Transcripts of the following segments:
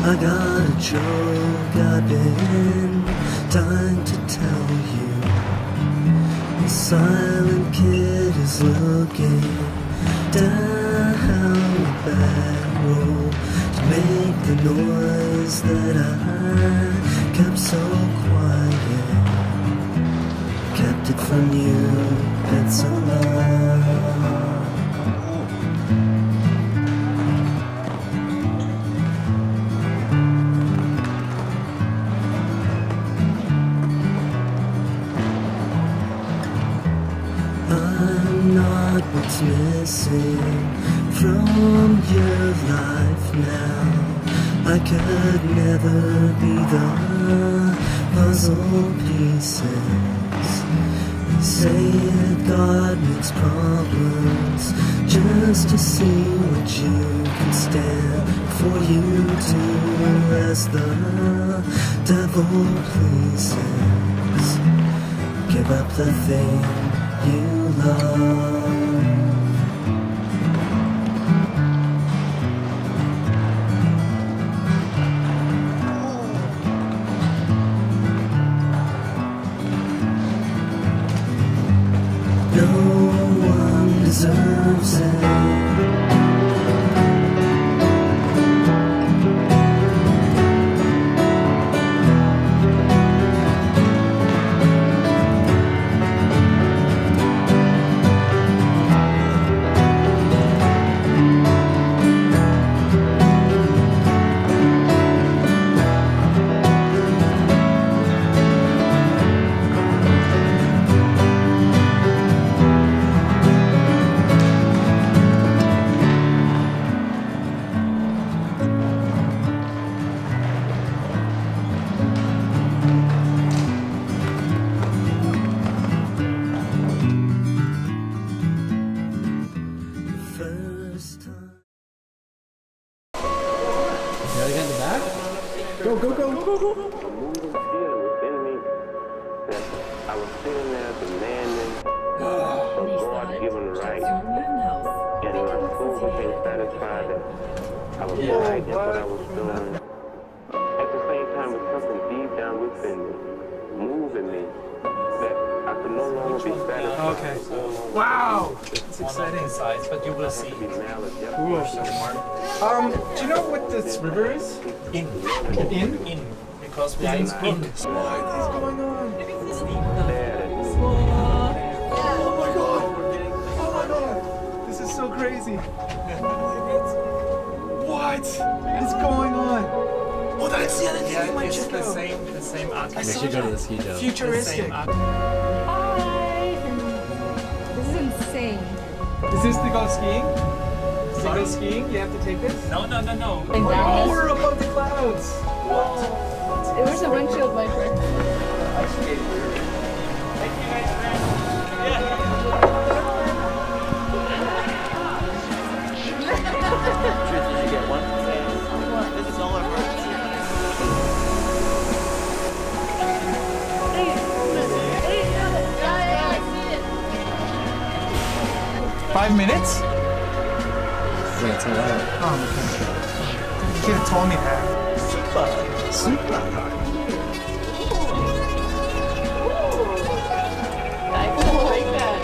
I got a joke I've been dying to tell you. The silent kid is looking down the road to make the noise that I kept so quiet kept it from you What's missing from your life now. I could never be the puzzle pieces. They say that God makes problems just to see what you can stand for you to as the devil pleases. Give up the thing you love. First time. Gotta get in the back? Go, go, go, go, go, go. moving feeling within me that I was sitting there demanding a God-given right, and my soul became satisfied that I was right in what I was doing. At the same time, with something deep down within me, Okay. no longer Wow, it's exciting. sides, but you will see. be maladjusted. Um, do you know what this river is? In, In? in, because we are in What in. is going on? Bad and Oh my god! Oh my god! This is so crazy. What is going on? Oh, that's the other thing I might It's check the out. same, the same art. We should go to the ski jump. The Futuristic. This to go skiing? To go skiing, you have to take this? No, no, no, no. And Oh, we're above the clouds. this. Where's the windshield wiper? Five minutes? Yeah, it's a lot. Oh, okay. You could have told me that. Super. Super. I like that.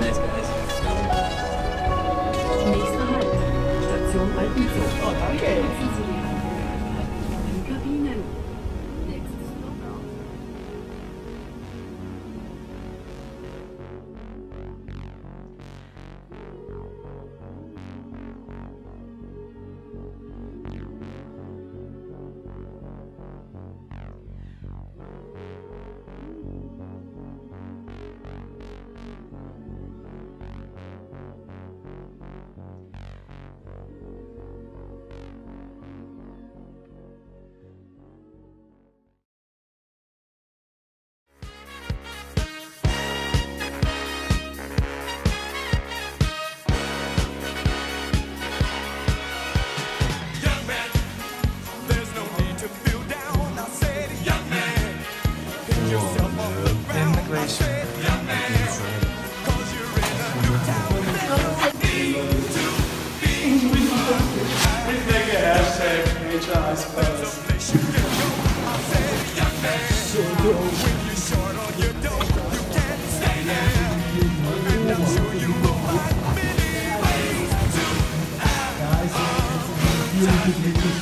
Nice guys. Nächster Halt, Station Alpenzoo. Oh, danke. Thank you.